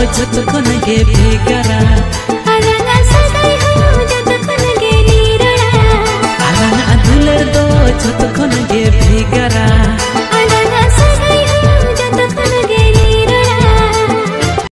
ᱠᱷᱚᱱ ᱜᱮ ᱵᱷᱮᱜᱟᱨᱟ ᱟᱞᱟᱝᱟᱜ ᱥᱟᱹᱜᱟᱹᱭ ᱦᱚᱸ